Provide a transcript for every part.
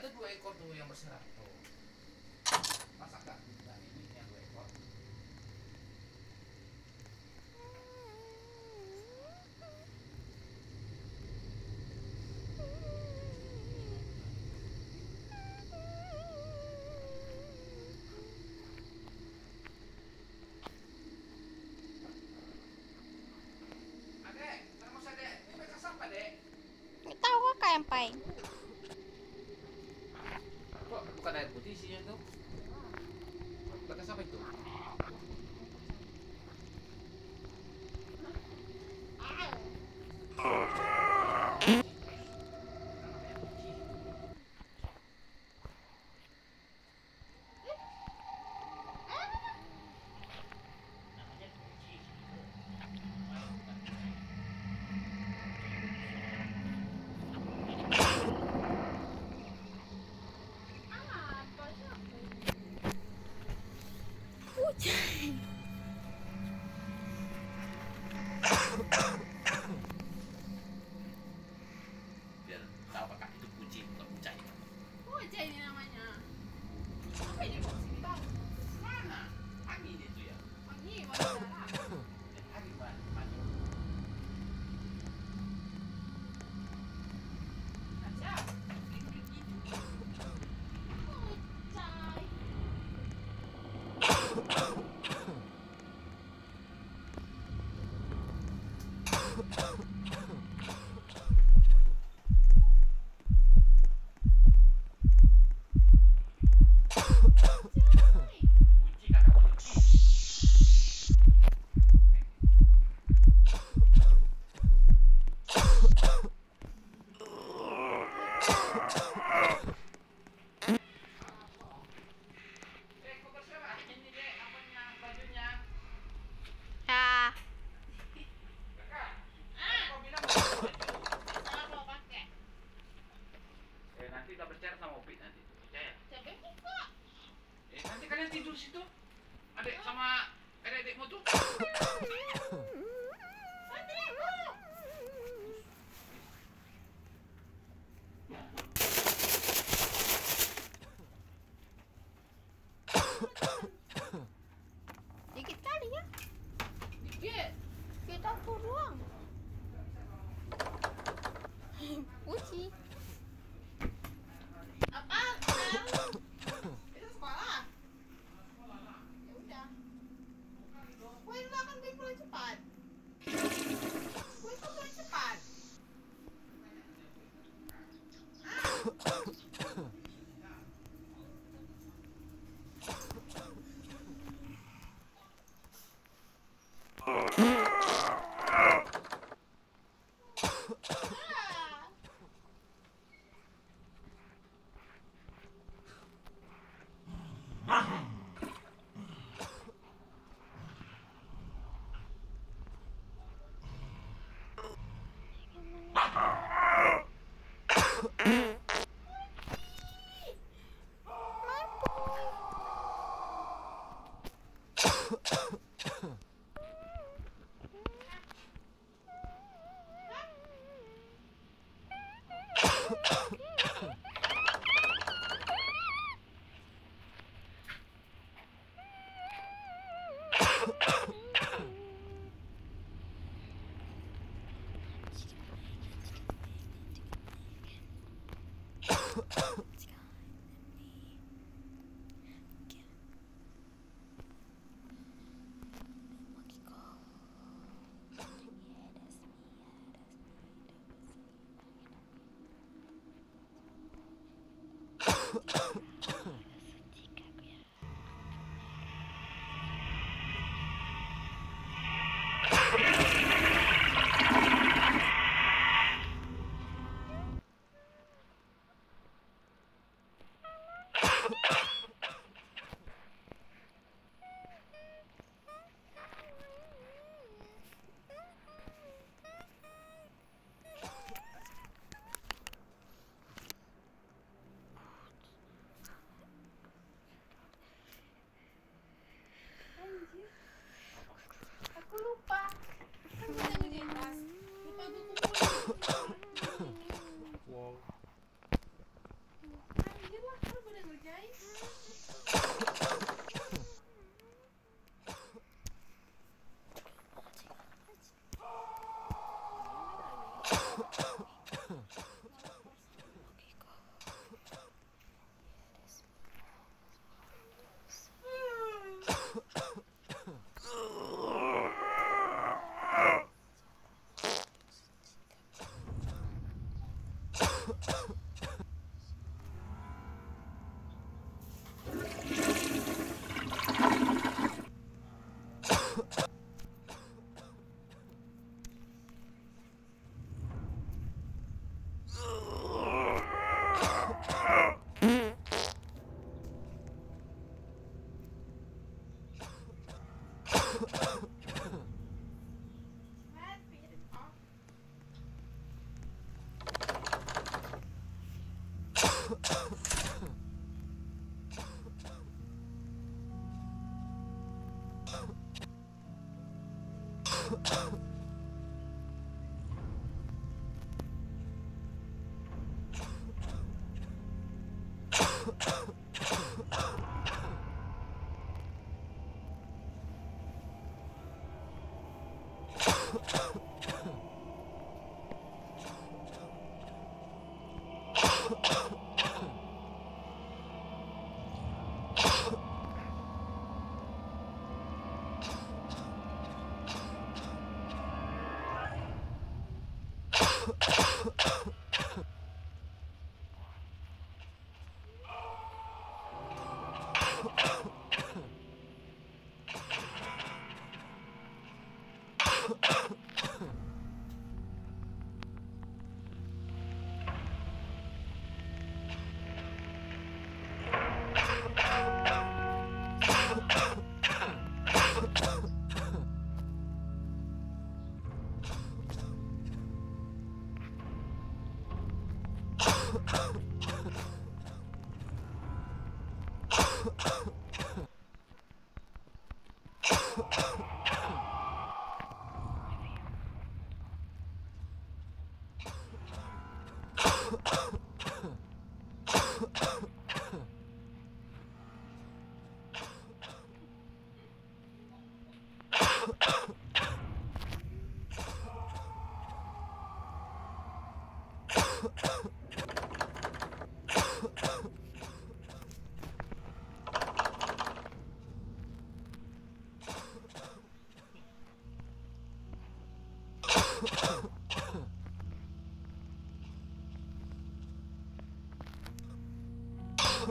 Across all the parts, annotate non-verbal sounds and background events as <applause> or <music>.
itu dua ekor tuh yang berserak tuh masa gak kita ini yang dua ekor Adek. Ini Dek. Ha ha ha! you <coughs> Oh. <coughs>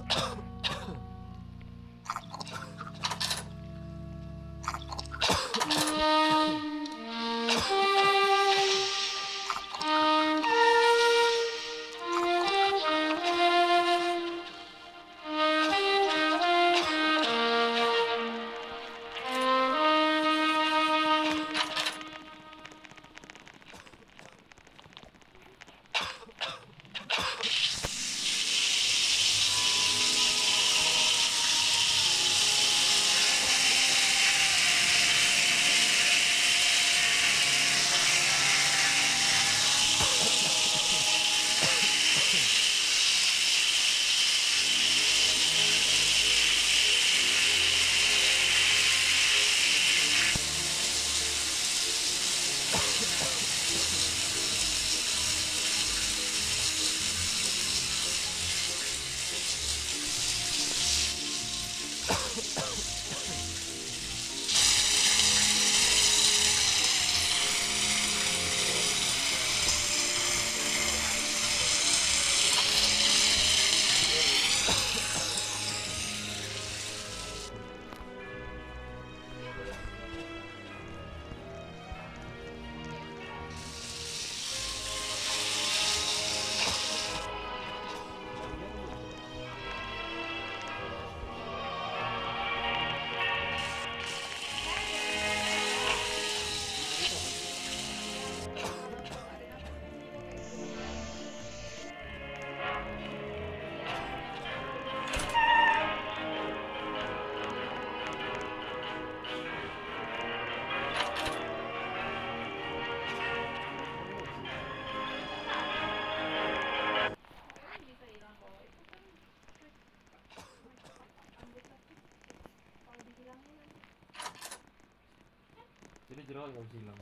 Oh, <coughs> 知어가기가 없.